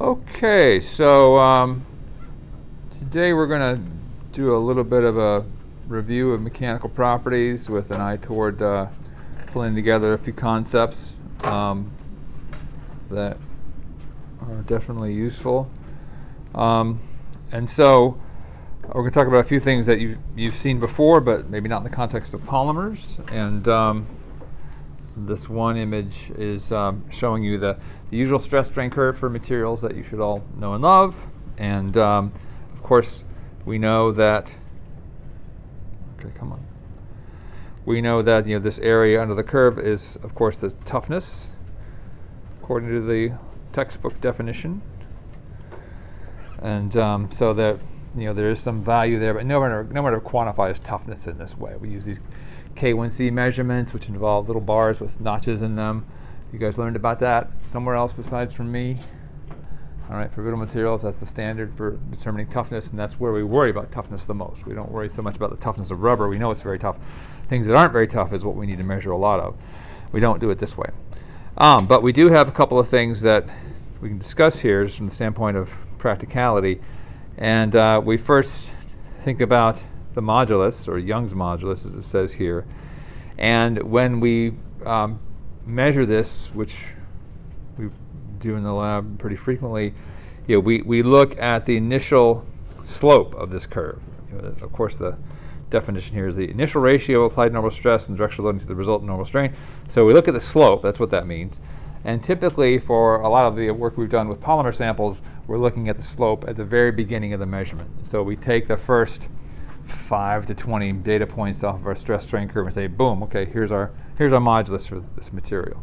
Okay, so um, today we're going to do a little bit of a review of mechanical properties with an eye toward uh, pulling together a few concepts um, that are definitely useful. Um, and so we're going to talk about a few things that you've, you've seen before, but maybe not in the context of polymers. And um, this one image is um, showing you the, the, usual stress strain curve for materials that you should all know and love. And um, of course, we know that. Okay, come on. We know that you know this area under the curve is, of course, the toughness, according to the textbook definition. And um, so that you know there is some value there, but no one no one quantifies toughness in this way. We use these K1C measurements, which involve little bars with notches in them. You guys learned about that somewhere else besides from me. All right, for brittle materials, that's the standard for determining toughness, and that's where we worry about toughness the most. We don't worry so much about the toughness of rubber. We know it's very tough. Things that aren't very tough is what we need to measure a lot of. We don't do it this way. Um, but we do have a couple of things that we can discuss here from the standpoint of practicality. And uh, we first think about the modulus, or Young's modulus as it says here. And when we um, measure this, which we do in the lab pretty frequently, you know, we, we look at the initial slope of this curve. You know, of course, the definition here is the initial ratio of applied normal stress and directional loading to the resultant normal strain. So we look at the slope, that's what that means. And typically, for a lot of the work we've done with polymer samples, we're looking at the slope at the very beginning of the measurement. So we take the first 5 to 20 data points off of our stress strain curve and say, boom, okay, here's our, here's our modulus for this material.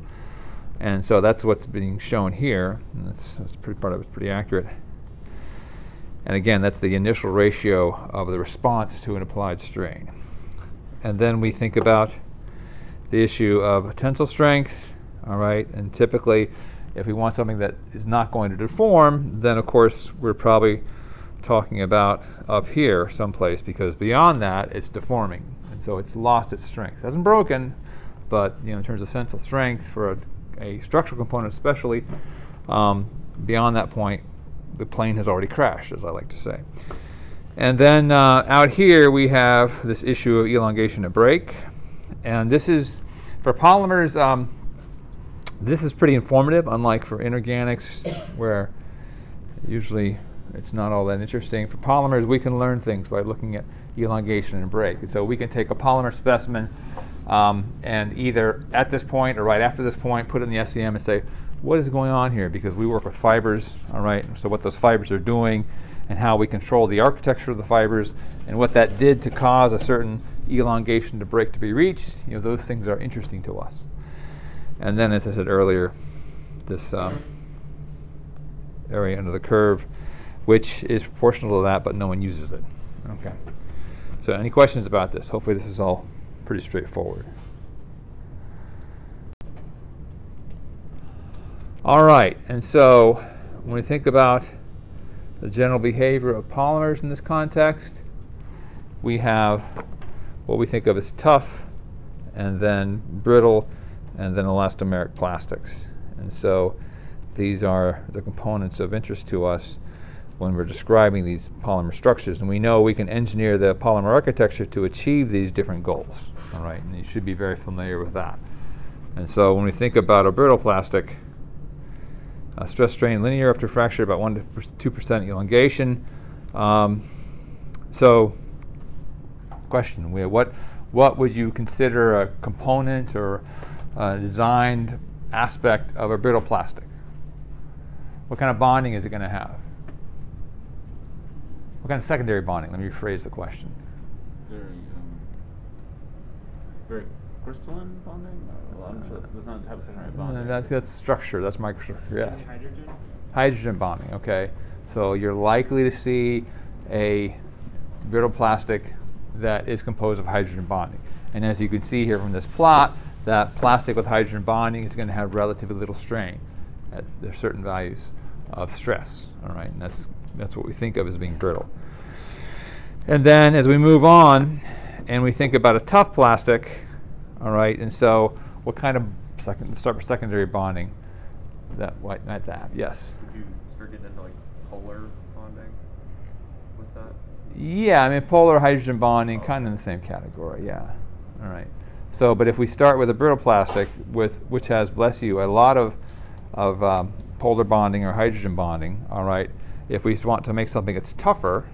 And so that's what's being shown here. And that's, that's pretty part of it's pretty accurate. And again, that's the initial ratio of the response to an applied strain. And then we think about the issue of tensile strength, all right? And typically, if we want something that is not going to deform, then of course we're probably talking about up here someplace because beyond that it's deforming. And so it's lost its strength. It hasn't broken, but you know, in terms of tensile strength for a, a structural component especially, um, beyond that point, the plane has already crashed, as I like to say. And then uh, out here we have this issue of elongation at break. And this is, for polymers, um, this is pretty informative, unlike for inorganics, where usually it's not all that interesting. For polymers, we can learn things by looking at elongation and break. so we can take a polymer specimen um, and either at this point or right after this point put it in the SEM and say, what is going on here? Because we work with fibers, all right? So what those fibers are doing and how we control the architecture of the fibers and what that did to cause a certain elongation to break to be reached, you know, those things are interesting to us. And then, as I said earlier, this um, area under the curve, which is proportional to that, but no one uses it. Okay. So, any questions about this? Hopefully, this is all pretty straightforward. All right, and so when we think about the general behavior of polymers in this context, we have what we think of as tough, and then brittle, and then elastomeric plastics. And so these are the components of interest to us when we're describing these polymer structures. And we know we can engineer the polymer architecture to achieve these different goals. All right, and you should be very familiar with that. And so when we think about a brittle plastic, a stress strain linear up to fracture about 1 to 2% elongation. Um, so, question, what, what would you consider a component or uh, designed aspect of a brittle plastic. What kind of bonding is it going to have? What kind of secondary bonding? Let me rephrase the question. Very, um, very crystalline bonding? Well, sure that's, that's not the type of secondary bonding. Uh, that's, that's structure, that's microstructure, yes. Hydrogen? Hydrogen bonding, okay. So you're likely to see a brittle plastic that is composed of hydrogen bonding. And as you can see here from this plot, that plastic with hydrogen bonding is going to have relatively little strain at certain values of stress. All right, and that's that's what we think of as being brittle. And then as we move on, and we think about a tough plastic, all right, and so what kind of second start with secondary bonding that might that yes. Would you start getting into like polar bonding with that? Yeah, I mean polar hydrogen bonding, kind of in the same category. Yeah. All right. So, but if we start with a brittle plastic, with which has, bless you, a lot of of um, polar bonding or hydrogen bonding. All right. If we want to make something that's tougher,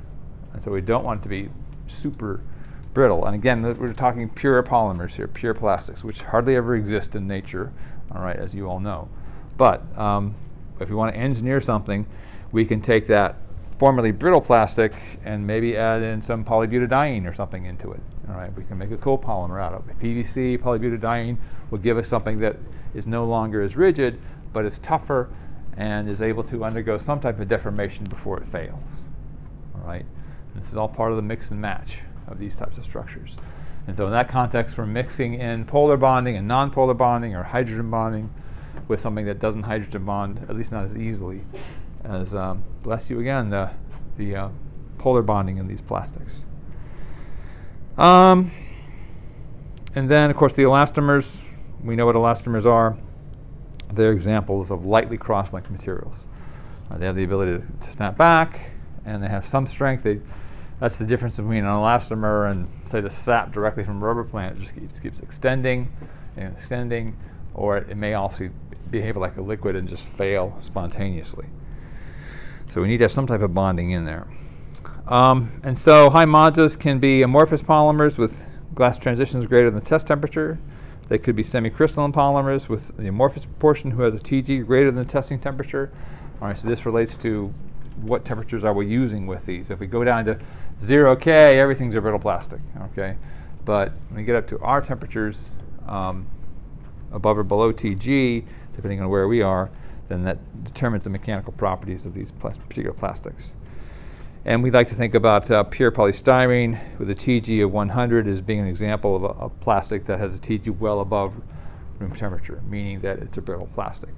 and so we don't want it to be super brittle. And again, we're talking pure polymers here, pure plastics, which hardly ever exist in nature. All right, as you all know. But um, if we want to engineer something, we can take that formerly brittle plastic and maybe add in some polybutadiene or something into it. All right, we can make a copolymer out of it. PVC, polybutadiene will give us something that is no longer as rigid, but is tougher and is able to undergo some type of deformation before it fails. All right, this is all part of the mix and match of these types of structures. And so in that context, we're mixing in polar bonding and non-polar bonding or hydrogen bonding with something that doesn't hydrogen bond, at least not as easily as, um, bless you again, the, the uh, polar bonding in these plastics. Um, and then, of course, the elastomers, we know what elastomers are. They're examples of lightly cross-linked materials. Uh, they have the ability to, to, snap back, and they have some strength. They, that's the difference between an elastomer and, say, the sap directly from a rubber plant. It just keeps, keeps extending and extending, or it, it may also behave like a liquid and just fail spontaneously. So we need to have some type of bonding in there. Um, and so high modulus can be amorphous polymers with glass transitions greater than the test temperature. They could be semi-crystalline polymers with the amorphous portion who has a TG greater than the testing temperature. All right, so this relates to what temperatures are we using with these. If we go down to 0 K, everything's a brittle plastic, okay? But when we get up to our temperatures, um, above or below TG, depending on where we are, then that determines the mechanical properties of these particular plastics. And we like to think about uh, pure polystyrene with a TG of 100 as being an example of a, a, plastic that has a TG well above room temperature, meaning that it's a brittle plastic.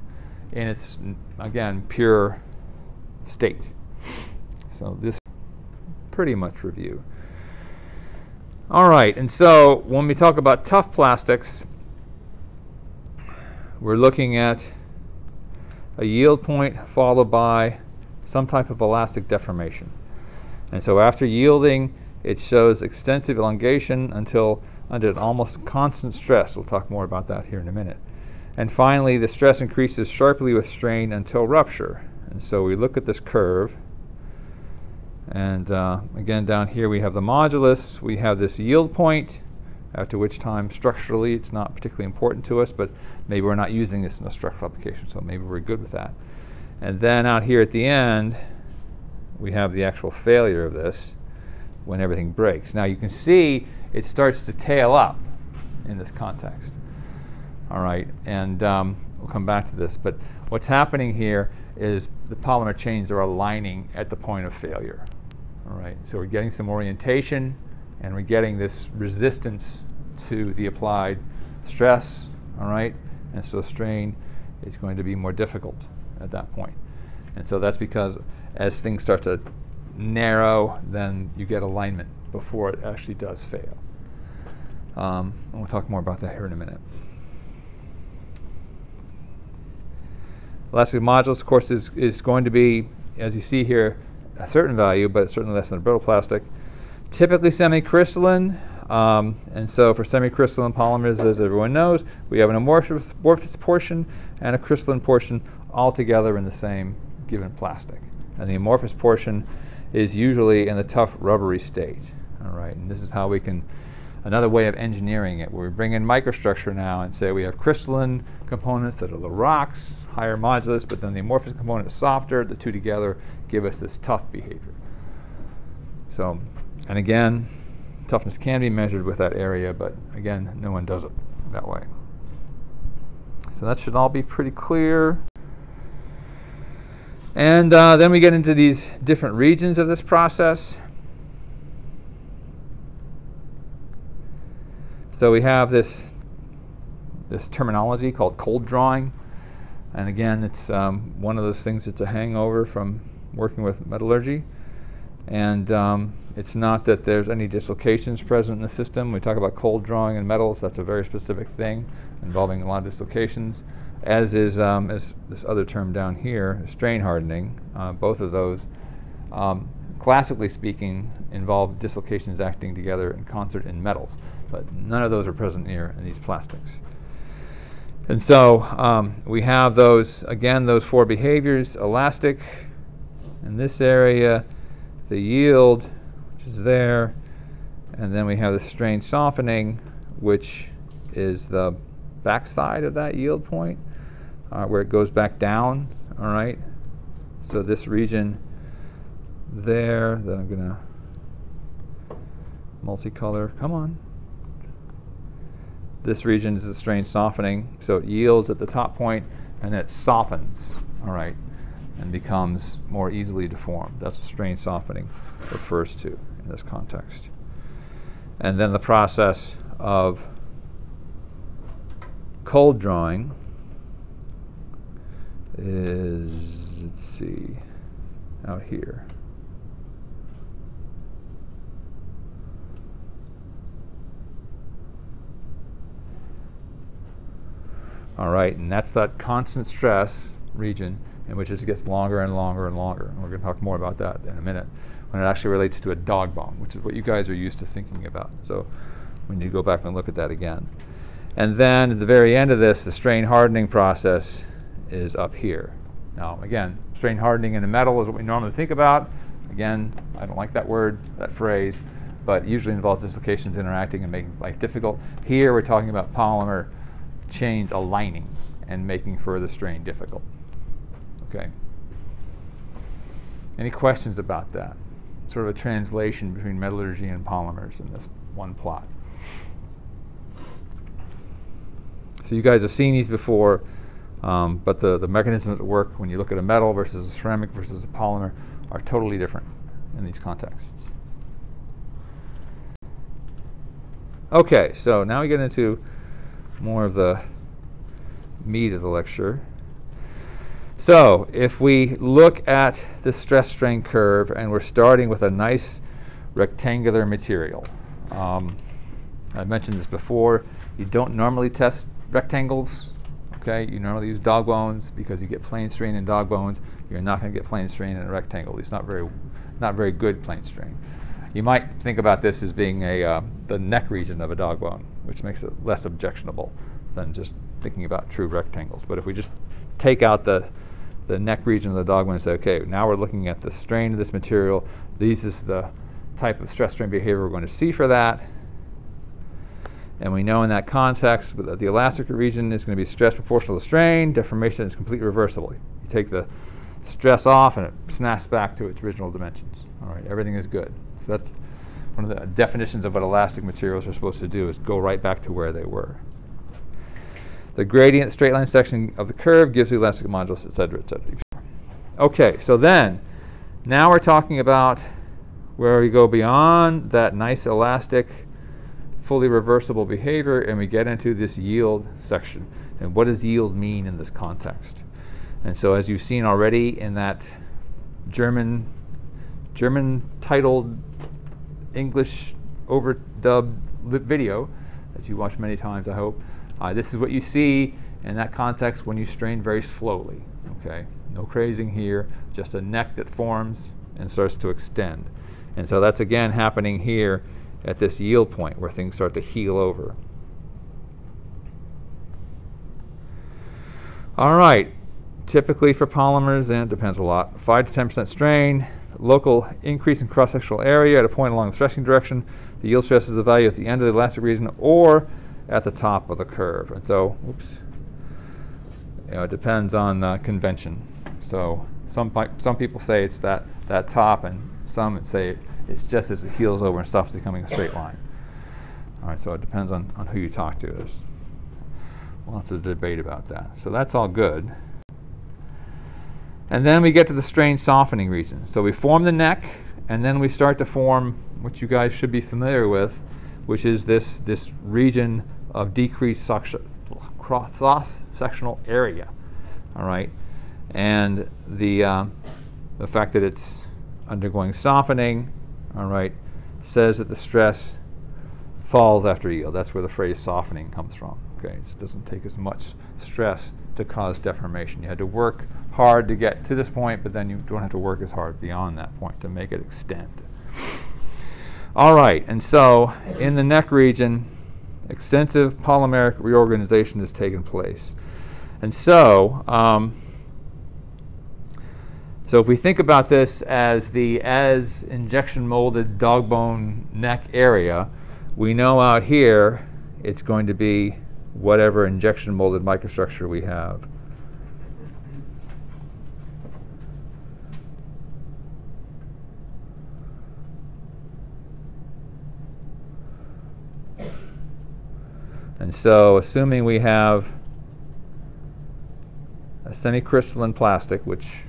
And it's, again, pure state. So this pretty much review. All right, and so when we talk about tough plastics, we're looking at a yield point followed by some type of elastic deformation. And so after yielding, it shows extensive elongation until under an almost constant stress. We'll talk more about that here in a minute. And finally, the stress increases sharply with strain until rupture. And so we look at this curve. And uh, again, down here we have the modulus. We have this yield point, after which time structurally it's not particularly important to us, but maybe we're not using this in a structural application, so maybe we're good with that. And then out here at the end, we have the actual failure of this when everything breaks. Now you can see it starts to tail up in this context. All right, and um, we'll come back to this, but what's happening here is the polymer chains are aligning at the point of failure. All right, so we're getting some orientation and we're getting this resistance to the applied stress, all right, and so strain is going to be more difficult at that point. And so that's because as things start to narrow, then you get alignment before it actually does fail. Um, and we'll talk more about that here in a minute. Elastic modulus, of course, is, is going to be, as you see here, a certain value, but certainly less than a brittle plastic. Typically semi-crystalline, um, and so for semi-crystalline polymers, as everyone knows, we have an amorphous, amorphous portion and a crystalline portion all together in the same given plastic. And the amorphous portion is usually in the tough rubbery state. All right, and this is how we can, another way of engineering it, where we bring in microstructure now and say we have crystalline components that are the rocks, higher modulus, but then the amorphous component is softer. The two together give us this tough behavior. So, and again, toughness can be measured with that area, but again, no one does it that way. So that should all be pretty clear. And uh, then we get into these different regions of this process. So we have this this terminology called cold drawing, and again, it's um, one of those things that's a hangover from working with metallurgy. And um, it's not that there's any dislocations present in the system. We talk about cold drawing in metals. That's a very specific thing involving a lot of dislocations. As is um, as this other term down here, strain hardening. Uh, both of those, um, classically speaking, involve dislocations acting together in concert in metals, but none of those are present here in these plastics. And so um, we have those, again, those four behaviors, elastic in this area, the yield, which is there, and then we have the strain softening, which is the backside of that yield point, uh, where it goes back down, all right? So this region there that I'm going to multicolor, come on, this region is a strain softening, so it yields at the top point and it softens, all right, and becomes more easily deformed. That's what strain softening refers to in this context. And then the process of cold drawing is, let's see, out here. All right, and that's that constant stress region in which it gets longer and longer and longer. And we're going to talk more about that in a minute when it actually relates to a dog bone, which is what you guys are used to thinking about. So need to go back and look at that again. And then at the very end of this, the strain hardening process is up here. Now, again, strain hardening in a metal is what we normally think about. Again, I don't like that word, that phrase, but usually involves dislocations interacting and making life difficult. Here we're talking about polymer chains aligning and making further strain difficult. Okay. Any questions about that? Sort of a translation between metallurgy and polymers in this one plot. So you guys have seen these before, um, but the, the mechanisms at work when you look at a metal versus a ceramic versus a polymer are totally different in these contexts. Okay, so now we get into more of the meat of the lecture. So, if we look at the stress strain curve and we're starting with a nice rectangular material, um, I mentioned this before, you don't normally test rectangles, okay? You normally use dog bones because you get plane strain in dog bones. You're not going to get plane strain in a rectangle. It's not very, not very good plane strain. You might think about this as being a uh, the neck region of a dog bone, which makes it less objectionable than just thinking about true rectangles. But if we just take out the the neck region of the dog bone and say, okay, now we're looking at the strain of this material. These is the type of stress strain behavior we're going to see for that. And we know in that context that the elastic region is going to be stress proportional to strain. Deformation is completely reversible. You take the stress off and it snaps back to its original dimensions. All right, everything is good. So that's one of the definitions of what elastic materials are supposed to do is go right back to where they were. The gradient straight line section of the curve gives the elastic modulus, etc., etc. Okay, so then, now we're talking about where we go beyond that nice elastic, fully reversible behavior, and we get into this yield section. And what does yield mean in this context? And so, as you've seen already in that German, German titled English overdubbed video that you watched many times, I hope. Uh, this is what you see in that context when you strain very slowly. Okay, no crazing here, just a neck that forms and starts to extend. And so that's again happening here at this yield point where things start to heel over. All right, typically for polymers, and it depends a lot, 5 to 10% strain, local increase in cross-sectional area at a point along the stressing direction. The yield stress is the value at the end of the elastic region or at the top of the curve. And so, oops, you know, it depends on uh, convention. So some some people say it's that that top, and some say it's just as it heels over and stops becoming a straight line. All right, so it depends on, on who you talk to. There's lots of debate about that. So that's all good. And then we get to the strain softening region. So we form the neck, and then we start to form what you guys should be familiar with, which is this, this region of decreased cross-sectional area. All right, and the uh, the fact that it's undergoing softening, all right, says that the stress falls after yield. That's where the phrase softening comes from. Okay, it doesn't take as much stress to cause deformation. You had to work hard to get to this point, but then you don't have to work as hard beyond that point to make it extend. All right, and so in the neck region, extensive polymeric reorganization has taken place. And so, um, so if we think about this as the as injection molded dog bone neck area, we know out here it's going to be whatever injection molded microstructure we have. And so assuming we have a semi-crystalline plastic, which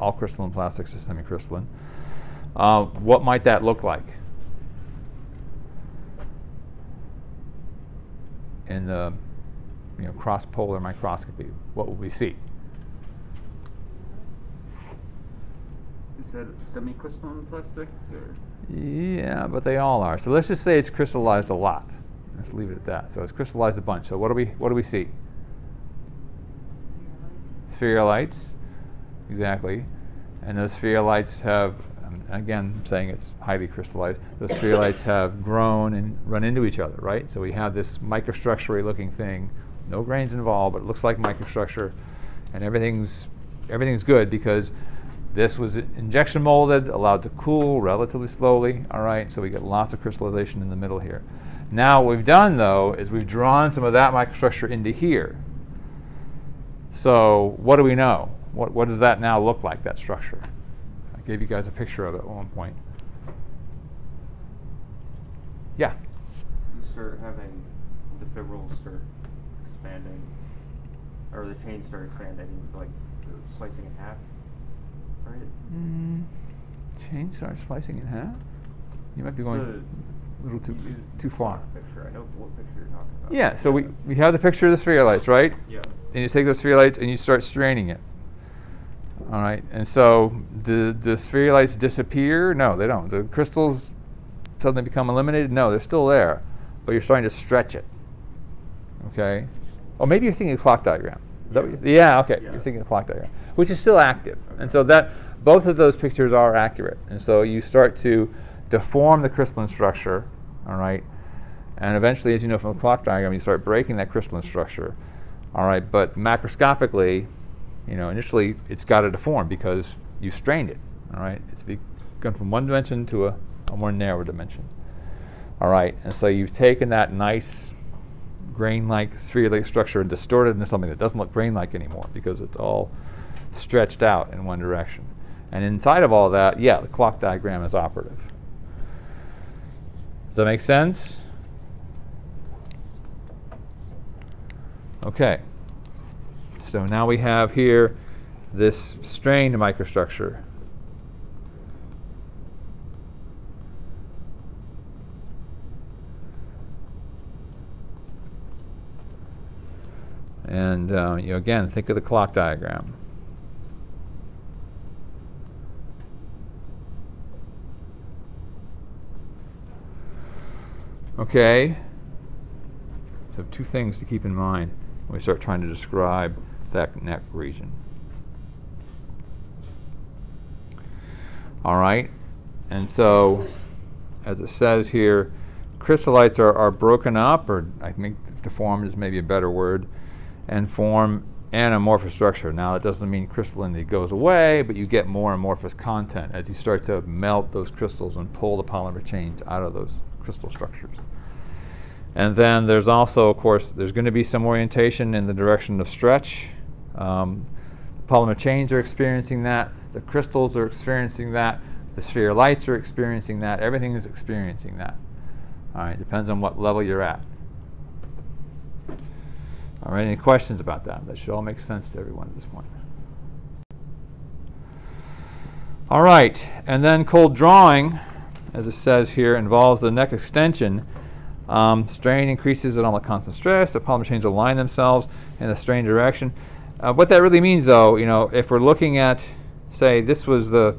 all crystalline plastics are semi-crystalline, uh, what might that look like? In the you know, cross-polar microscopy, what will we see? Is that semi-crystalline plastic? Or? Yeah, but they all are. So let's just say it's crystallized a lot. Let's leave it at that. So it's crystallized a bunch. So what do we what do we see? Spherulites, exactly. And those spherulites have, um, again, I'm saying it's highly crystallized. Those spherulites have grown and run into each other, right? So we have this microstructure looking thing, no grains involved, but it looks like microstructure, and everything's everything's good because this was injection molded, allowed to cool relatively slowly. All right, so we get lots of crystallization in the middle here. Now what we've done though is we've drawn some of that microstructure into here. So what do we know? What, what does that now look like, that structure? I gave you guys a picture of it at one point. Yeah? You start having the fibrils start expanding, or the chains start expanding, like slicing in half, right? Mm, chain starts slicing in half? You might be going a little too too far. Picture. I know what picture you're talking about. Yeah, so we, we have the picture of the spherulites, right? Yeah. And you take those spherulites and you start straining it. All right, and so the the spherulites disappear? No, they don't. The crystals suddenly become eliminated? No, they're still there, but you're starting to stretch it. Okay? or maybe you're thinking of clock diagram. Is that what yeah, okay. Yeah. You're thinking of clock diagram, which is still active, and so that both of those pictures are accurate, and so you start to deform the crystalline structure. All right, and eventually, as you know from the clock diagram, you start breaking that crystalline structure. All right, but macroscopically, you know, initially it's got to deform because you strained it. All right, it's gone from one dimension to a, a more narrow dimension. All right, and so you've taken that nice grain-like sphere-like structure and distorted it into something that doesn't look grain-like anymore because it's all stretched out in one direction. And inside of all that, yeah, the clock diagram is operative. Does that make sense? Okay. So now we have here this strained microstructure. And uh, you know, again, think of the clock diagram. Okay. So two things to keep in mind when we start trying to describe that neck region. All right. And so, as it says here, crystallites are, are broken up, or I think deformed is maybe a better word, and form anamorphous structure. Now, that doesn't mean crystallinity goes away, but you get more amorphous content as you start to melt those crystals and pull the polymer chains out of those crystal structures. And then there's also, of course, there's going to be some orientation in the direction of stretch. Um, polymer chains are experiencing that. The crystals are experiencing that. The spherulites are experiencing that. Everything is experiencing that. All right, depends on what level you're at. All right, any questions about that? That should all make sense to everyone at this point. All right, and then cold drawing, as it says here, involves the neck extension. Um, strain increases at almost constant stress. The polymer chains align themselves in a strain direction. Uh, what that really means, though, you know, if we're looking at, say, this was the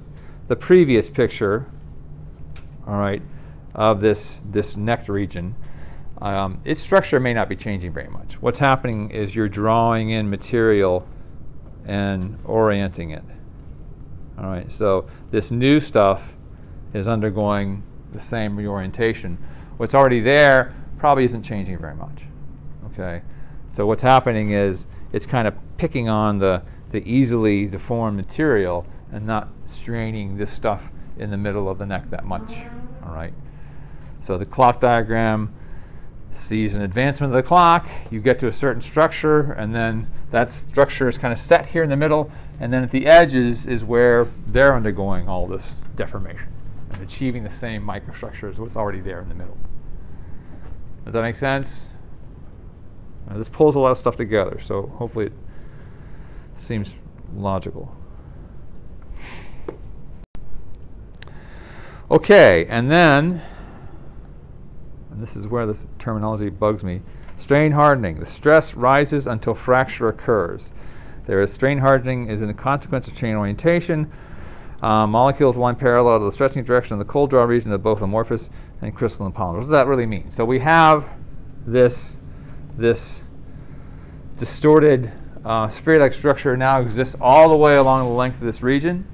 the previous picture, all right, of this this neck region. um, its structure may not be changing very much. What's happening is you're drawing in material and orienting it. All right, so this new stuff is undergoing the same reorientation. What's already there probably isn't changing very much. Okay, so what's happening is it's kind of picking on the, the easily deformed material and not straining this stuff in the middle of the neck that much. All right, so the clock diagram sees an advancement of the clock, you get to a certain structure, and then that structure is kind of set here in the middle, and then at the edges is where they're undergoing all this deformation and achieving the same microstructure as what's already there in the middle. Does that make sense? Now, this pulls a lot of stuff together, so hopefully it seems logical. Okay, and then and this is where this terminology bugs me. Strain hardening. The stress rises until fracture occurs. There is strain hardening is a consequence of chain orientation. Um, molecules line parallel to the stretching direction of the cold draw region of both amorphous and crystalline polymers. What does that really mean? So we have this this distorted uh, sphere-like structure now exists all the way along the length of this region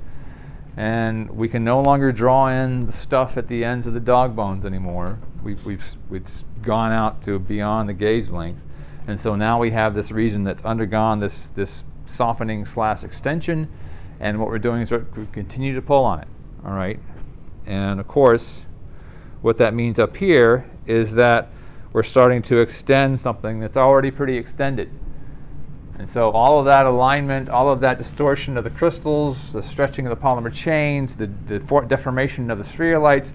and we can no longer draw in the stuff at the ends of the dog bones anymore. We've, we've, we've gone out to beyond the gauge length. And so now we have this region that's undergone this, this softening slash extension. And what we're doing is we continue to pull on it. All right. And of course, what that means up here is that we're starting to extend something that's already pretty extended. And so all of that alignment, all of that distortion of the crystals, the stretching of the polymer chains, the, the deformation of the spherulites,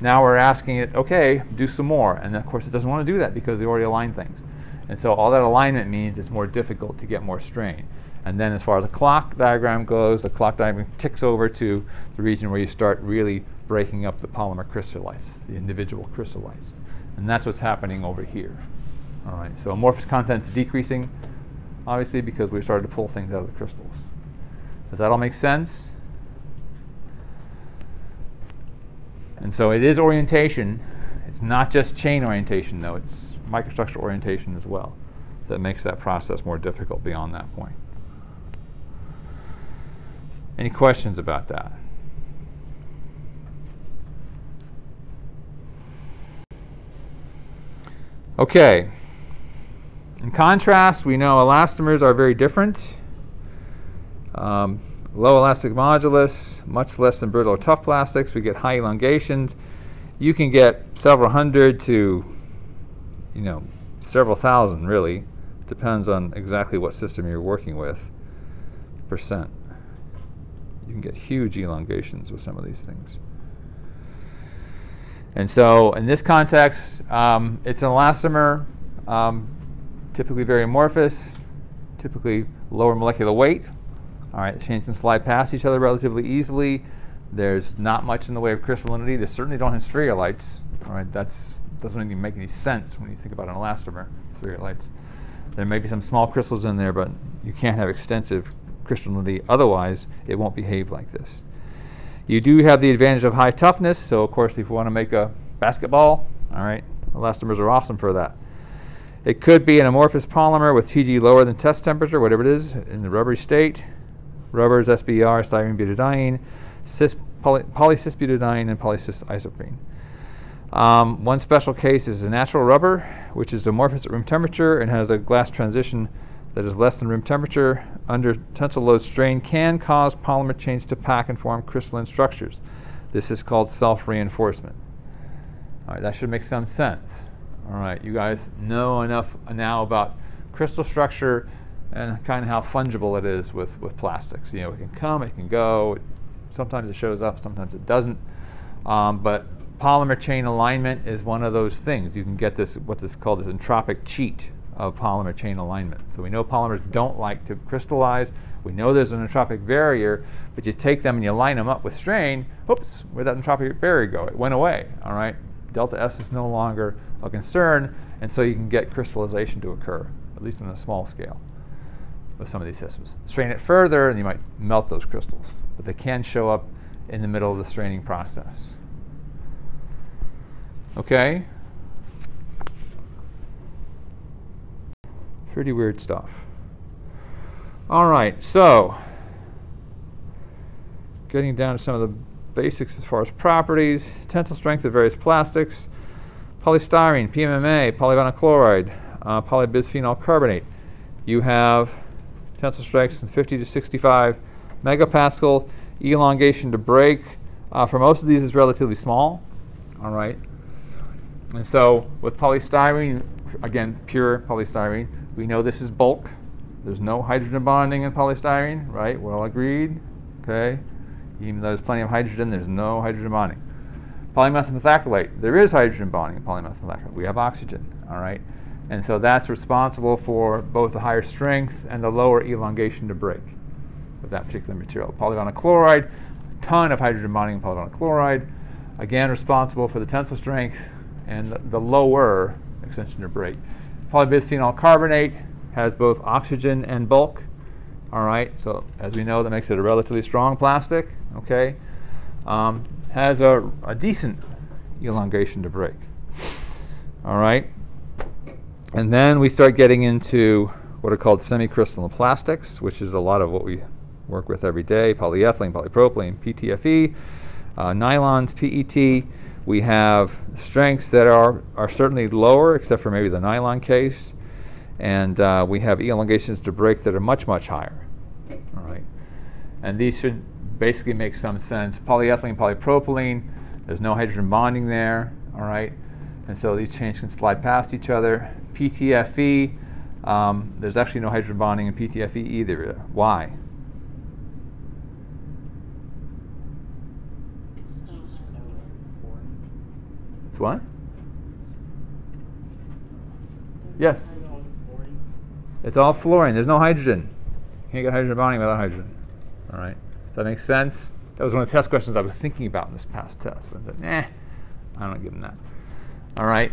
now we're asking it, okay, do some more. And of course it doesn't want to do that because they already aligned things. And so all that alignment means it's more difficult to get more strain. And then as far as the clock diagram goes, the clock diagram ticks over to the region where you start really breaking up the polymer crystallites, the individual crystallites. And that's what's happening over here. All right, so amorphous content's decreasing, obviously, because we started to pull things out of the crystals. Does that all make sense? And so it is orientation. It's not just chain orientation, though. It's microstructure orientation as well that makes that process more difficult beyond that point. Any questions about that? Okay. In contrast, we know elastomers are very different. Um, low elastic modulus, much less than brittle or tough plastics. We get high elongations. You can get several hundred to, you know, several thousand really. Depends on exactly what system you're working with. Percent. You can get huge elongations with some of these things. And so in this context, um, it's an elastomer. Um, typically very amorphous, typically lower molecular weight. All right, chains can slide past each other relatively easily. There's not much in the way of crystallinity. They certainly don't have spherulites. All right, that doesn't even make any sense when you think about an elastomer, spherulites. There may be some small crystals in there, but you can't have extensive crystallinity. Otherwise, it won't behave like this. You do have the advantage of high toughness. So, of course, if you want to make a basketball, all right, elastomers are awesome for that. It could be an amorphous polymer with TG lower than test temperature, whatever it is, in the rubbery state. Rubbers, SBR, styrene butadiene, cis, poly, polycisbutadiene, and polycis isoprene. Um, one special case is a natural rubber, which is amorphous at room temperature and has a glass transition that is less than room temperature. Under tensile load strain can cause polymer chains to pack and form crystalline structures. This is called self-reinforcement. All right, that should make some sense. All right, you guys know enough now about crystal structure and kind of how fungible it is with, with plastics. You know, it can come, it can go. Sometimes it shows up, sometimes it doesn't. Um, but polymer chain alignment is one of those things. You can get this, what is called this entropic cheat of polymer chain alignment. So we know polymers don't like to crystallize. We know there's an entropic barrier, but you take them and you line them up with strain. Oops, where'd that entropic barrier go? It went away. All right, delta S is no longer a concern, and so you can get crystallization to occur, at least on a small scale with some of these systems. Strain it further, and you might melt those crystals, but they can show up in the middle of the straining process. Okay? Pretty weird stuff. All right, so getting down to some of the basics as far as properties, tensile strength of various plastics, polystyrene, PMMA, polyvinyl chloride, uh, polybisphenol carbonate. You have tensile strengths from 50 to 65 megapascal, elongation to break. Uh, for most of these is relatively small, all right? And so with polystyrene, again, pure polystyrene, we know this is bulk. There's no hydrogen bonding in polystyrene, right? Well agreed, okay? Even though there's plenty of hydrogen, there's no hydrogen bonding. Polymethyl methacrylate, there is hydrogen bonding in polymethyl methacrylate. We have oxygen, all right? And so that's responsible for both the higher strength and the lower elongation to break with that particular material. Polyvinyl chloride, a ton of hydrogen bonding in polyvinyl chloride, again responsible for the tensile strength and the, the lower extension to break. Polybisphenol carbonate has both oxygen and bulk. All right, so as we know, that makes it a relatively strong plastic. Okay, um, has a, a decent elongation to break. All right, and then we start getting into what are called semi-crystalline plastics, which is a lot of what we work with every day: polyethylene, polypropylene, PTFE, uh, nylons, PET. We have strengths that are, are certainly lower, except for maybe the nylon case. And uh, we have elongations to break that are much, much higher. All right. And these should basically make some sense. Polyethylene, polypropylene, there's no hydrogen bonding there. All right. And so these chains can slide past each other. PTFE, um, there's actually no hydrogen bonding in PTFE either. Why? It's what? Yes. It's all fluorine. There's no hydrogen. You can't get hydrogen bonding without hydrogen. All right. Does that make sense? That was one of the test questions I was thinking about in this past test. But I said, nah, I don't give them that. All right.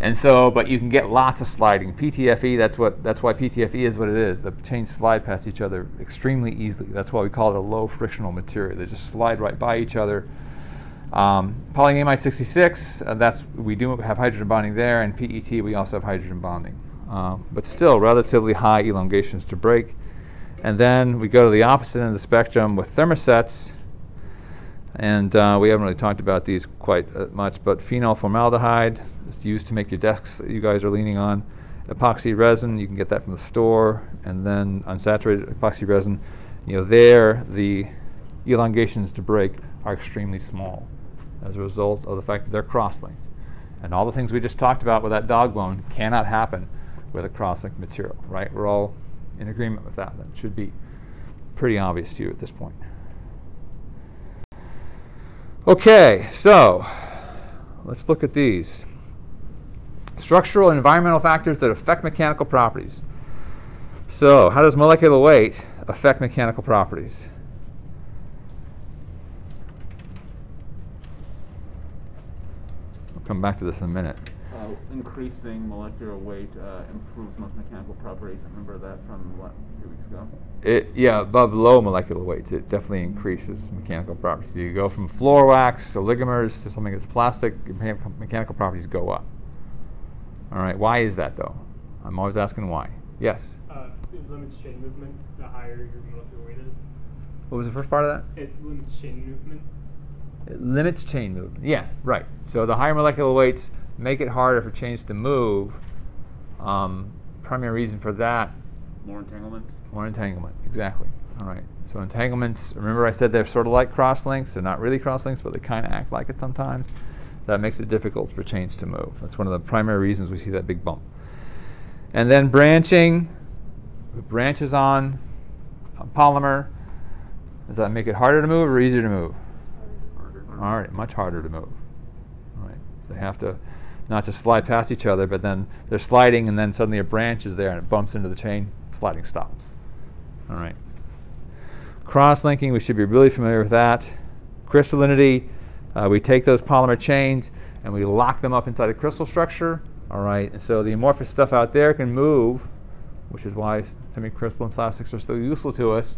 And so, but you can get lots of sliding. PTFE, that's what that's why PTFE is what it is. The chains slide past each other extremely easily. That's why we call it a low frictional material. They just slide right by each other. Um, polyamide 66, uh, that's we do have hydrogen bonding there, and PET we also have hydrogen bonding, uh, but still relatively high elongations to break. And then we go to the opposite end of the spectrum with thermosets, and uh, we haven't really talked about these quite uh, much, but phenol formaldehyde is used to make your desks that you guys are leaning on. Epoxy resin, you can get that from the store, and then unsaturated epoxy resin. You know, there the elongations to break are extremely small as a result of the fact that they're cross-linked. And all the things we just talked about with that dog bone cannot happen with a cross-linked material, right? We're all in agreement with that. That should be pretty obvious to you at this point. Okay, so let's look at these. Structural and environmental factors that affect mechanical properties. So, how does molecular weight affect mechanical properties? We'll come back to this in a minute. Uh, increasing molecular weight uh, improves most mechanical properties. I remember that from what a few weeks ago. It yeah, above low molecular weights, it definitely increases mechanical properties. So you go from floor wax to oligomers to something that's plastic, mechanical, mechanical properties go up. All right, why is that though? I'm always asking why. Yes. Uh, it limits chain movement the higher your molecular weight is. What was the first part of that? It limits chain movement. It limits chain movement. Yeah, right. So the higher molecular weights make it harder for chains to move. Um, primary reason for that, More entanglement. more entanglement. Exactly. All right. So entanglements. Remember, I said they're sort of like cross links. They're not really cross links, but they kind of act like it sometimes. That makes it difficult for chains to move. That's one of the primary reasons we see that big bump. And then branching, it branches on a polymer. Does that make it harder to move or easier to move? All right, much harder to move. All right, so they have to not just slide past each other, but then they're sliding, and then suddenly a branch is there and it bumps into the chain. Sliding stops. All right. Cross-linking, we should be really familiar with that. Crystallinity, uh, we take those polymer chains and we lock them up inside a crystal structure. All right, and so the amorphous stuff out there can move, which is why semi-crystalline plastics are still useful to us.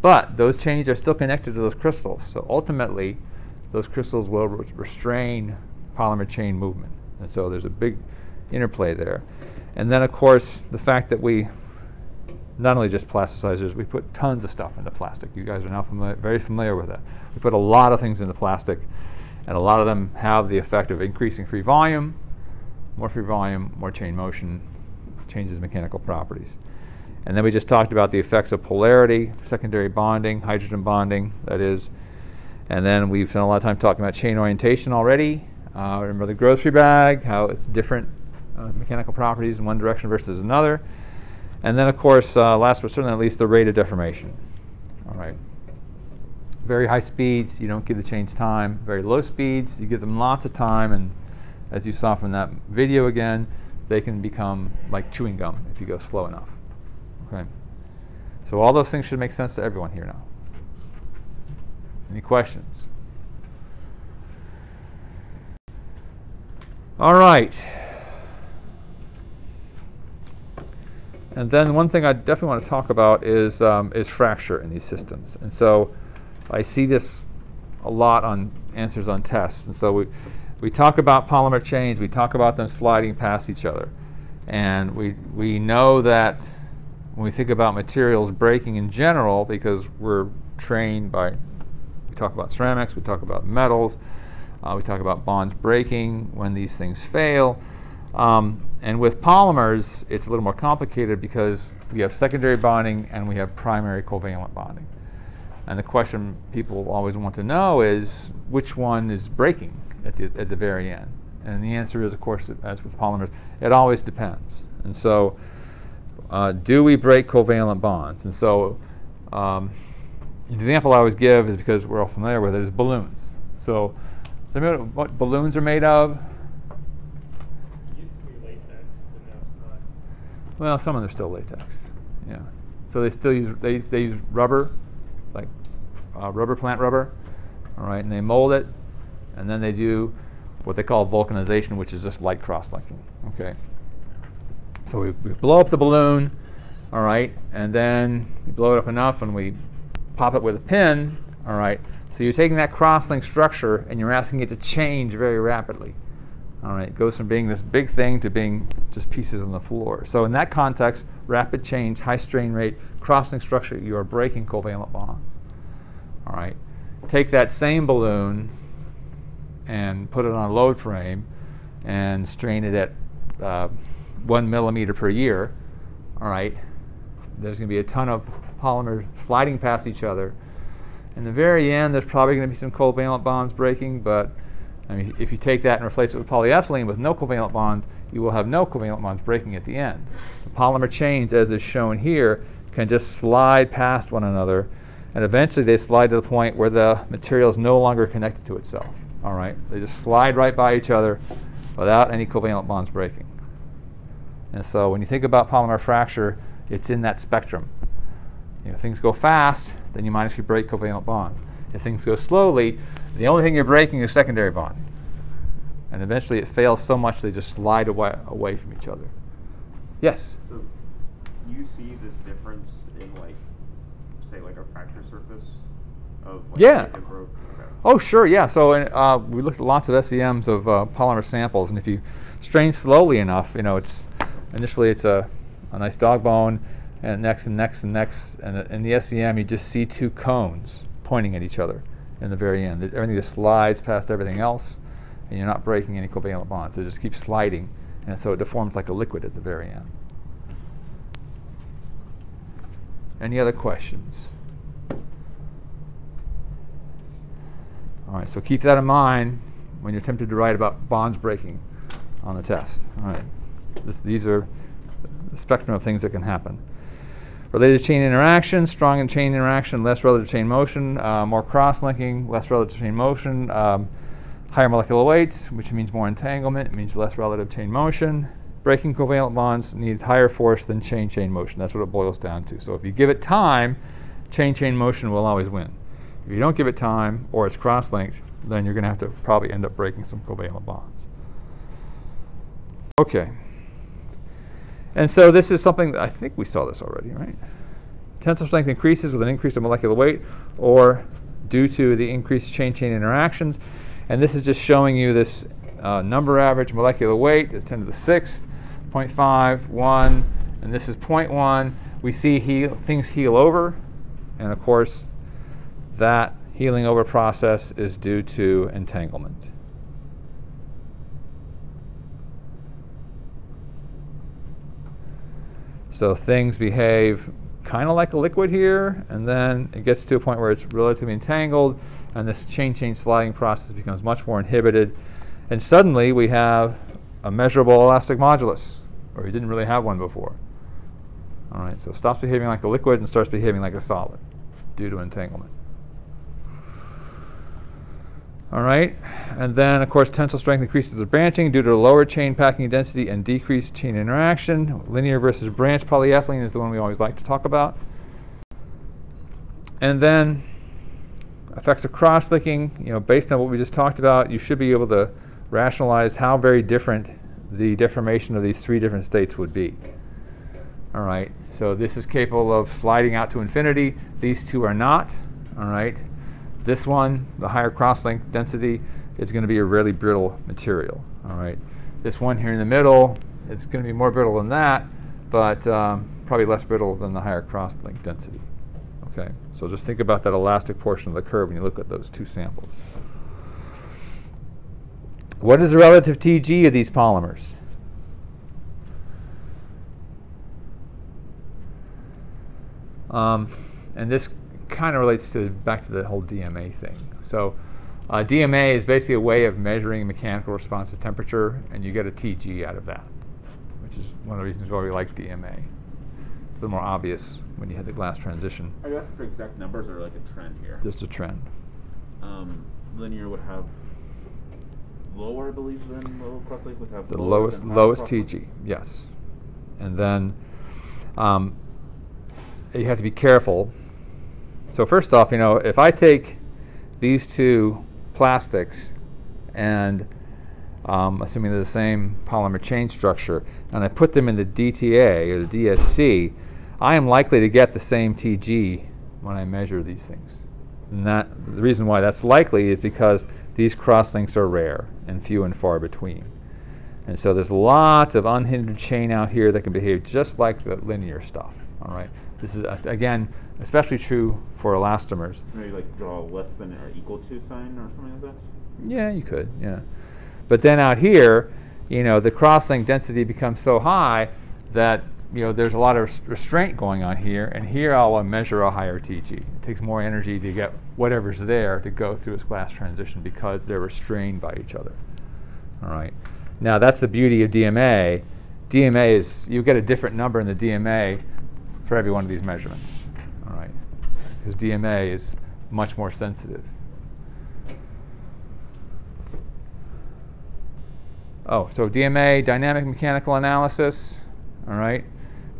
But those chains are still connected to those crystals. So ultimately, those crystals will re- restrain polymer chain movement. And so there's a big interplay there. And then, of course, the fact that we not only just plasticizers, we put tons of stuff into plastic. You guys are now familiar, very familiar with that. We put a lot of things into plastic, and a lot of them have the effect of increasing free volume. More free volume, more chain motion, changes mechanical properties. And then we just talked about the effects of polarity, secondary bonding, hydrogen bonding, that is. And then we've spent a lot of time talking about chain orientation already. Uh, remember the grocery bag, how it's different uh, mechanical properties in one direction versus another. And then, of course, uh, last but certainly not least, the rate of deformation. All right. Very high speeds, you don't give the chains time. Very low speeds, you give them lots of time. And as you saw from that video again, they can become like chewing gum if you go slow enough. Okay. So all those things should make sense to everyone here now. Any questions? All right. And then one thing I definitely want to talk about is um, is fracture in these systems. And so I see this a lot on answers on tests. And so we we talk about polymer chains. We talk about them sliding past each other, and we we know that when we think about materials breaking in general, because we're trained by we talk about ceramics, we talk about metals, uh, we talk about bonds breaking when these things fail. Um, and with polymers, it's a little more complicated because we have secondary bonding and we have primary covalent bonding. And the question people always want to know is which one is breaking at the, at the very end? And the answer is, of course, as with polymers, it always depends. And so, uh, do we break covalent bonds? And so, um, the example I always give is because we're all familiar with it is balloons. So, so you know what balloons are made of? It used to be latex, but now it's not. well, some of them are still latex. Yeah. So they still use they they use rubber, like uh, rubber plant rubber, all right, and they mold it, and then they do what they call vulcanization, which is just light cross-linking. Okay. So we, we blow up the balloon, all right, and then we blow it up enough, and we pop it with a pin, all right. So you're taking that cross-link structure and you're asking it to change very rapidly. All right, it goes from being this big thing to being just pieces on the floor. So in that context, rapid change, high strain rate, cross-link structure, you are breaking covalent bonds. All right, take that same balloon and put it on a load frame and strain it at uh, one millimeter per year. All right, there's going to be a ton of polymer sliding past each other. In the very end, there's probably going to be some covalent bonds breaking, but I mean, if you take that and replace it with polyethylene with no covalent bonds, you will have no covalent bonds breaking at the end. The polymer chains, as is shown here, can just slide past one another, and eventually they slide to the point where the material is no longer connected to itself. All right, they just slide right by each other without any covalent bonds breaking. And so, when you think about polymer fracture, it's in that spectrum. You know, things go fast, then you might actually break covalent bonds. If things go slowly, the only thing you're breaking is secondary bond. And eventually it fails so much they just slide away, away from each other. Yes? So, you see this difference in, like, say, like a fracture surface of like, Yeah. like, broke? Okay. Oh, sure, yeah. So uh, we looked at lots of SEMs of uh, polymer samples, and if you strain slowly enough, you know, it's initially it's a, a nice dog bone, and next and next and next, and uh, in the SEM you just see two cones pointing at each other in the very end. Everything just slides past everything else, and you're not breaking any covalent bonds. It just keeps sliding, and so it deforms like a liquid at the very end. Any other questions? All right, so keep that in mind when you're tempted to write about bonds breaking on the test. All right, this, these are the spectrum of things that can happen. Related chain interaction, strong in chain interaction, less relative chain motion, uh, more cross-linking, less relative chain motion, um, higher molecular weights, which means more entanglement, means less relative chain motion. Breaking covalent bonds needs higher force than chain-chain motion. That's what it boils down to. So if you give it time, chain-chain motion will always win. If you don't give it time, or it's cross-linked, then you're going to have to probably end up breaking some covalent bonds. Okay. And so this is something that I think we saw this already, right? Tensile strength increases with an increase in molecular weight or due to the increased chain-chain interactions. And this is just showing you this uh, number average molecular weight is 10 to the sixth 0.5, 1, and this is 0.1. We see heal, things heal over, and of course, that healing over process is due to entanglement. So things behave kind of like a liquid here, and then it gets to a point where it's relatively entangled, and this chain-chain sliding process becomes much more inhibited, and suddenly we have a measurable elastic modulus, where we didn't really have one before. All right, so it stops behaving like a liquid and starts behaving like a solid due to entanglement. All right, and then of course tensile strength increases with branching due to lower chain packing density and decreased chain interaction. Linear versus branch polyethylene is the one we always like to talk about. And then effects of cross-linking, you know, based on what we just talked about, you should be able to rationalize how very different the deformation of these three different states would be. All right, so this is capable of sliding out to infinity. These two are not. All right. This one, the higher cross-link density, is going to be a really brittle material. All right. This one here in the middle is going to be more brittle than that, but um, probably less brittle than the higher cross-link density. Okay. So just think about that elastic portion of the curve when you look at those two samples. What is the relative TG of these polymers? Um, and this kind of relates to back to the whole DMA thing. So uh, DMA is basically a way of measuring mechanical response to temperature, and you get a TG out of that, which is one of the reasons why we like DMA. It's a little more obvious when you had the glass transition. Are you asking for exact numbers or like a trend here? Just a trend. Um, linear would have lower, I believe, than low crosslink would have The lowest lowest? TG, yes. And then um, you have to be careful. So first off, you know, if I take these two plastics and um, assuming they're the same polymer chain structure, and I put them in the DTA or the DSC, I am likely to get the same TG when I measure these things. And that the reason why that's likely is because these crosslinks are rare and few and far between. And so there's lots of unhindered chain out here that can behave just like the linear stuff. All right. This is again especially true for elastomers. So maybe like draw a less than or equal to sign or something like that? Yeah, you could. Yeah. But then out here, you know, the crosslink density becomes so high that you know there's a lot of restraint going on here, and here I'll uh, measure a higher TG. It takes more energy to get whatever's there to go through its glass transition because they're restrained by each other. All right. Now that's the beauty of DMA. DMA is you get a different number in the DMA for every one of these measurements. Because DMA is much more sensitive. Oh, so DMA, dynamic mechanical analysis, all right,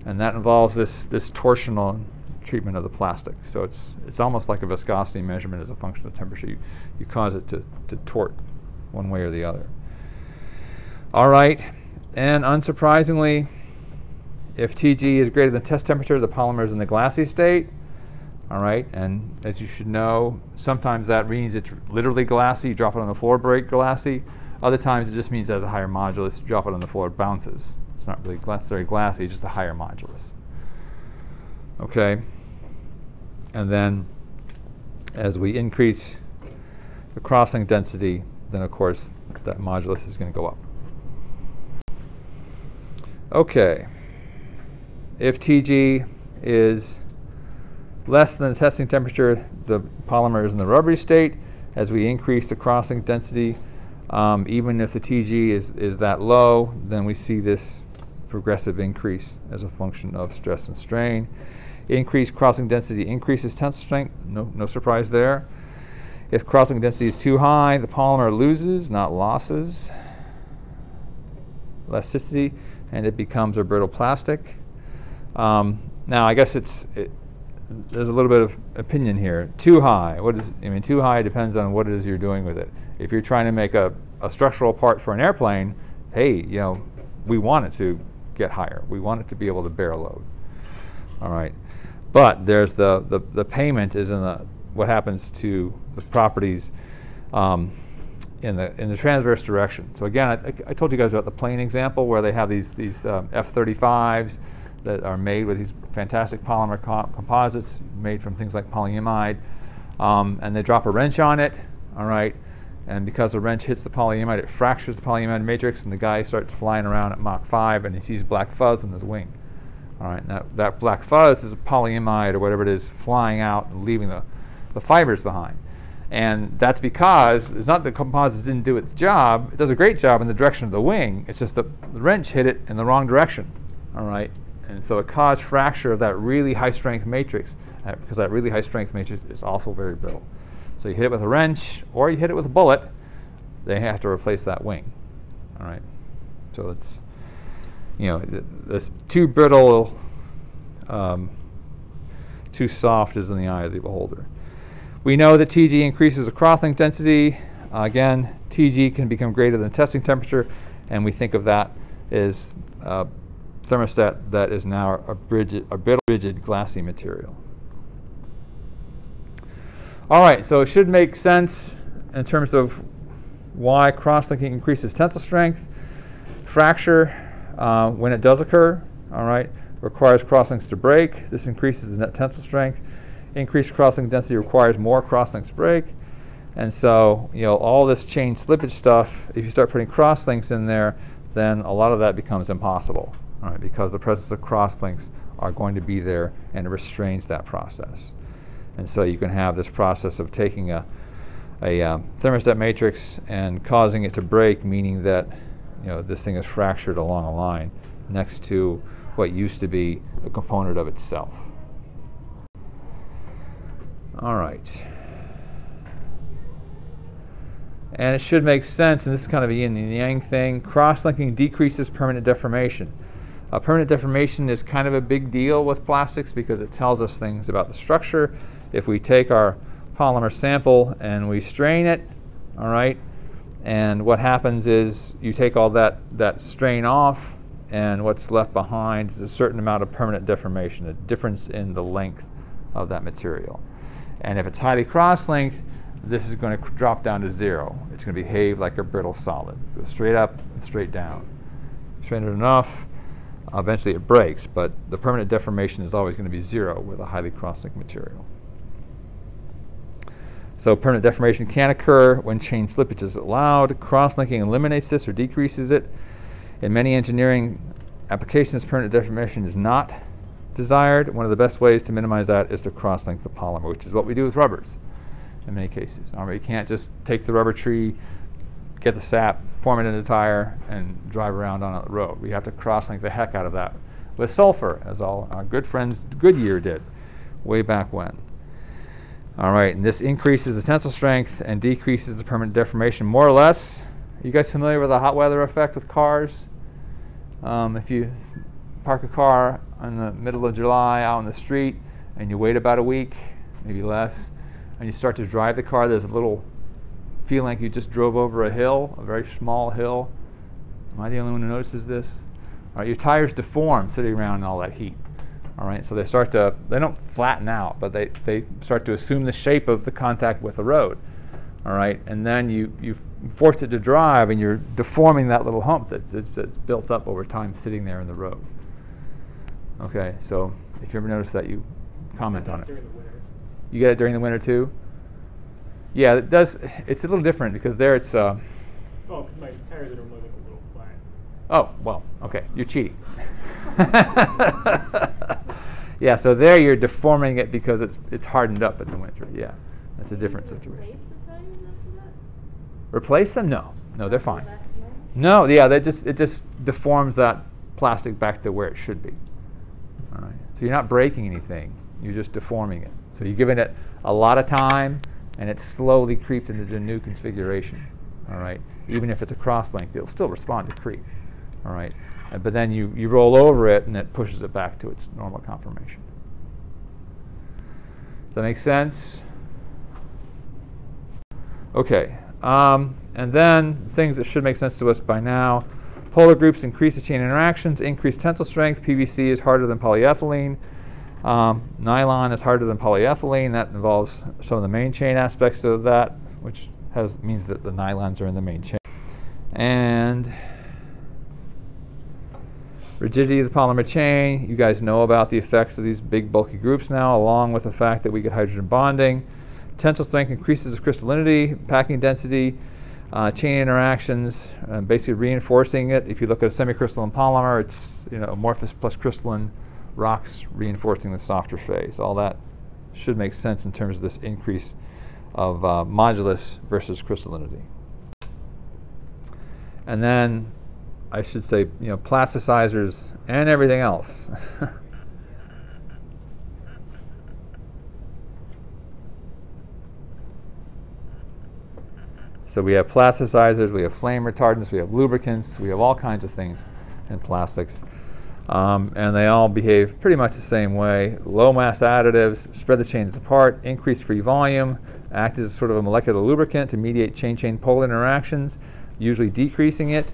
and that involves this this torsional treatment of the plastic. So it's it's almost like a viscosity measurement as a function of temperature. You you cause it to to tort one way or the other. All right, and unsurprisingly, if TG is greater than test temperature, the polymer is in the glassy state. All right, and as you should know, sometimes that means it's literally glassy. You drop it on the floor, break glassy. Other times it just means it has a higher modulus. You drop it on the floor, it bounces. It's not really very glassy, just a higher modulus. Okay, and then as we increase the cross-link density, then of course that modulus is going to go up. Okay, if TG is less than the testing temperature, the polymer is in the rubbery state. As we increase the cross-link density, um, even if the TG is, is that low, then we see this progressive increase as a function of stress and strain. Increased cross-link density increases tensile strength, no, no surprise there. If cross-link density is too high, the polymer loses, not losses, elasticity, and it becomes a brittle plastic. Um, now, I guess it's it, there's a little bit of opinion here. Too high. What is? I mean, too high depends on what it is you're doing with it. If you're trying to make a, a structural part for an airplane, hey, you know, we want it to get higher. We want it to be able to bear load. All right, but there's the the, the payment is in the what happens to the properties um, in the in the transverse direction. So again, I, I told you guys about the plane example where they have these these um, F-35s that are made with these fantastic polymer co- composites made from things like polyimide, um, and they drop a wrench on it. All right, and because the wrench hits the polyimide, it fractures the polyimide matrix, and the guy starts flying around at Mach 5, and he sees black fuzz in his wing. All right, now that black fuzz is a polyimide or whatever it is flying out and leaving the, the fibers behind. And that's because it's not that composites didn't do its job. It does a great job in the direction of the wing. It's just the, the wrench hit it in the wrong direction. All right, and so it caused fracture of that really high strength matrix uh, because that really high strength matrix is also very brittle. So you hit it with a wrench or you hit it with a bullet, they have to replace that wing. All right, so it's you know th- this too brittle, um, too soft is in the eye of the beholder. We know that TG increases the cross-link density. Uh, again, TG can become greater than testing temperature, and we think of that as a thermoset that is now a, rigid, a brittle, rigid, glassy material. All right, so it should make sense in terms of why cross-linking increases tensile strength. Fracture, uh, when it does occur, all right, requires crosslinks to break. This increases the net tensile strength. Increased crosslink density requires more crosslinks to break. And so, you know, all this chain slippage stuff, if you start putting crosslinks in there, then a lot of that becomes impossible, because the presence of crosslinks are going to be there and restrains that process. And so you can have this process of taking a, a um, thermoset matrix and causing it to break, meaning that you know this thing is fractured along a line next to what used to be a component of itself. All right. And it should make sense, and this is kind of a yin and yang thing. Cross-linking decreases permanent deformation. Uh, permanent deformation is kind of a big deal with plastics because it tells us things about the structure. If we take our polymer sample and we strain it, all right, and what happens is you take all that, that strain off, and what's left behind is a certain amount of permanent deformation, a difference in the length of that material. And if it's highly cross-linked, this is going to drop down to zero. It's going to behave like a brittle solid. Go straight up straight down. Strain it enough, eventually it breaks, but the permanent deformation is always going to be zero with a highly cross-linked material. So permanent deformation can occur when chain slippage is allowed. Cross-linking eliminates this or decreases it. In many engineering applications, permanent deformation is not desired. One of the best ways to minimize that is to cross-link the polymer, which is what we do with rubbers in many cases. All right, you can't just take the rubber tree, get the sap, form it in a tire, and drive around on the road. We have to cross-link the heck out of that with sulfur, as all our good friends Goodyear did way back when. All right, and this increases the tensile strength and decreases the permanent deformation more or less. Are you guys familiar with the hot weather effect with cars? Um, if you park a car in the middle of July out on the street and you wait about a week, maybe less, and you start to drive the car, there's a little feeling like you just drove over a hill, a very small hill. Am I the only one who notices this? All right, your tires deform sitting around in all that heat. All right, so they start to, they don't flatten out, but they, they start to assume the shape of the contact with the road. All right, and then you, you force it to drive and you're deforming that little hump that, that's, that's built up over time sitting there in the road. Okay, so if you ever notice that, you comment on it. During the winter. You get it during the winter too? Yeah, it does. It's a little different because there it's. Uh, Oh, because my tires are normally like a little flat. oh, well, okay, you're cheating. yeah, so there you're deforming it because it's it's hardened up in the winter. Yeah, that's a different situation. Replace them? No, no, they're fine. No, yeah, they just it just deforms that plastic back to where it should be. All right, so you're not breaking anything; you're just deforming it. So you're giving it a lot of time, and it slowly creeps into the new configuration. All right, even if it's a cross length, it'll still respond to creep. All right, Uh, but then you you roll over it, and it pushes it back to its normal conformation. Does that make sense? Okay, um, and then things that should make sense to us by now. Polar groups increase the chain interactions, increase tensile strength. PVC is harder than polyethylene. Um, nylon is harder than polyethylene. That involves some of the main chain aspects of that, which has means that the nylons are in the main chain. And rigidity of the polymer chain, you guys know about the effects of these big bulky groups now, along with the fact that we get hydrogen bonding. Tensile strength increases crystallinity, packing density, uh, chain interactions, uh, basically reinforcing it. If you look at a semicrystalline polymer, it's you know amorphous plus crystalline rocks reinforcing the softer phase. All that should make sense in terms of this increase of uh, modulus versus crystallinity. And then I should say, you know, plasticizers and everything else. so we have plasticizers, we have flame retardants, we have lubricants, we have all kinds of things in plastics. Um, and they all behave pretty much the same way. Low mass additives spread the chains apart, increase free volume, act as sort of a molecular lubricant to mediate chain-chain pole interactions, usually decreasing it.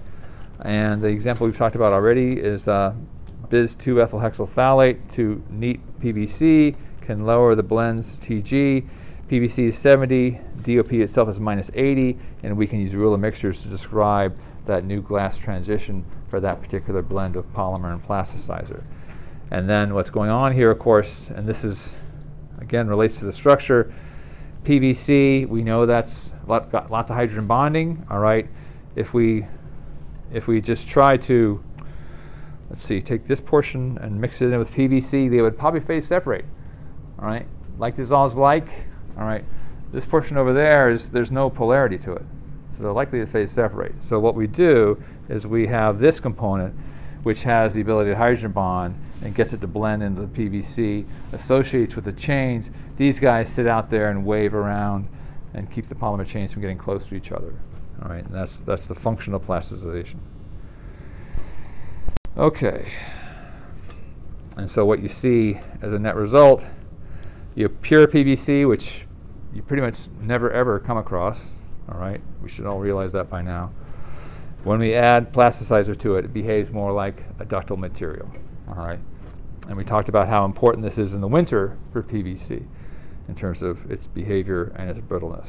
And the example we've talked about already is uh, bis 2 ethyl hexyl phthalate to neat PVC can lower the blend's TG. PVC is 70, DOP itself is minus 80, and we can use rule of mixtures to describe that new glass transition for that particular blend of polymer and plasticizer. And then what's going on here, of course, and this is again relates to the structure. PVC, we know that's lot, got lots of hydrogen bonding. All right, if we if we just try to let's see, take this portion and mix it in with PVC, they would probably phase separate. All right, like dissolves like. All right, this portion over there is there's no polarity to it, they're likely to phase separate. So what we do is we have this component which has the ability to hydrogen bond and gets it to blend into the PVC, associates with the chains. These guys sit out there and wave around and keep the polymer chains from getting close to each other. All right, and that's that's the functional plasticization. Okay. And so what you see as a net result, you have pure PVC, which you pretty much never ever come across. All right, we should all realize that by now. When we add plasticizer to it, it behaves more like a ductile material. All right, and we talked about how important this is in the winter for PVC in terms of its behavior and its brittleness.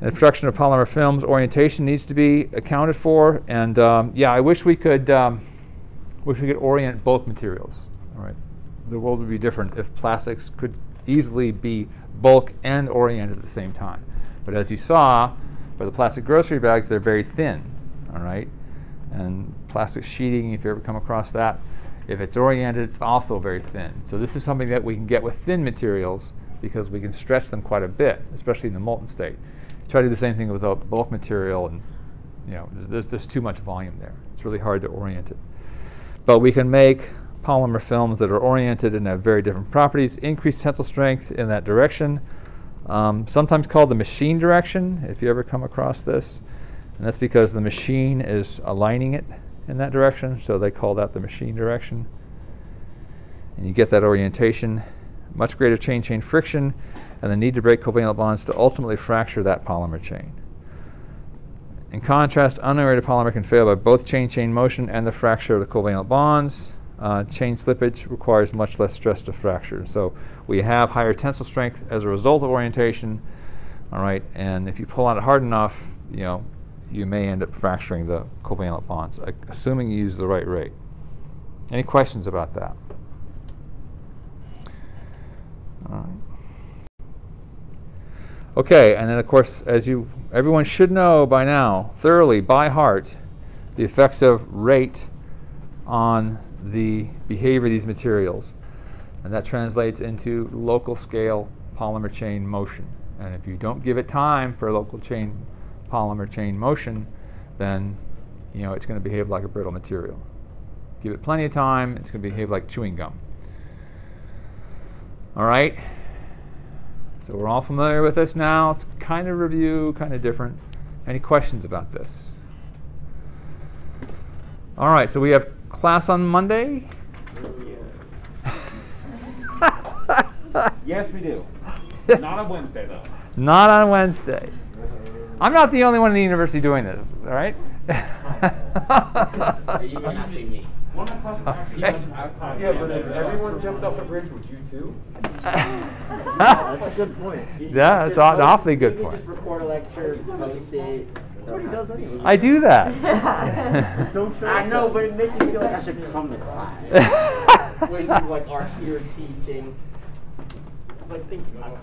And the production of polymer films, orientation needs to be accounted for. And um, yeah, I wish we could um, wish we could orient both materials. All right, the world would be different if plastics could easily be bulk and oriented at the same time. But as you saw, for the plastic grocery bags, they're very thin. All right, and plastic sheeting, if you ever come across that, if it's oriented, it's also very thin. So this is something that we can get with thin materials because we can stretch them quite a bit, especially in the molten state. Try to do the same thing with a bulk material, and you know, there's, there's too much volume there. It's really hard to orient it. But we can make polymer films that are oriented and have very different properties, increase tensile strength in that direction, um, sometimes called the machine direction, if you ever come across this. And that's because the machine is aligning it in that direction, so they call that the machine direction. And you get that orientation, much greater chain-chain friction, and the need to break covalent bonds to ultimately fracture that polymer chain. In contrast, unoriented polymer can fail by both chain-chain motion and the fracture of the covalent bonds. Uh, chain slippage requires much less stress to fracture. So we have higher tensile strength as a result of orientation. All right, and if you pull on it hard enough, you know, you may end up fracturing the covalent bonds, assuming you use the right rate. Any questions about that? All right. Okay, and then of course, as you everyone should know by now, thoroughly by heart, the effects of rate on the behavior of these materials. And that translates into local scale polymer chain motion. And if you don't give it time for local chain polymer chain motion, then you know it's going to behave like a brittle material. Give it plenty of time, it's going to behave like chewing gum. All right? So we're all familiar with this now. It's kind of review, kind of different. Any questions about this? All right, so we have class on Monday. yes, we do. Yes. Not on Wednesday though. Not on Wednesday. I'm not the only one in the university doing this, all right? You were asking me. One of my classes actually Okay. has math class. Yeah, but if everyone jumped off the bridge, would you too? That's a good point. Yeah, just it's an post- awfully good point. just record a lecture, post it. That's what he does anyway. I do that. Don't show I know, but it makes me feel like I should come to class. when you like are here teaching. Like, think about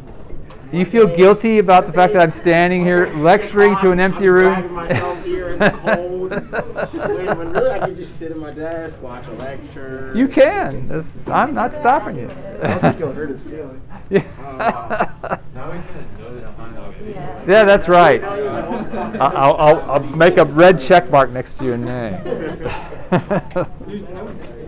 Do you feel guilty about the fact that I'm standing here lecturing to an empty I'm room? myself here in the cold. when, when really I could just sit at my desk, watch a lecture. You can. There's- I'm not stopping you. I don't think it'll hurt his feelings. Yeah. Uh, now he's gonna notice sign up. Yeah, that's right. I'll, I'll, I'll make a red check mark next to your name. Dude, that would-